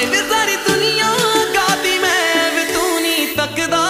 ਹਾਏ ਵੇ ਸਾਰੀ ਦੁਨੀਆ ਗਾਦੀ ਮੈਂ ਵੇ ਤੂੰ ਨਹੀਂ ਤੱਕਦਾ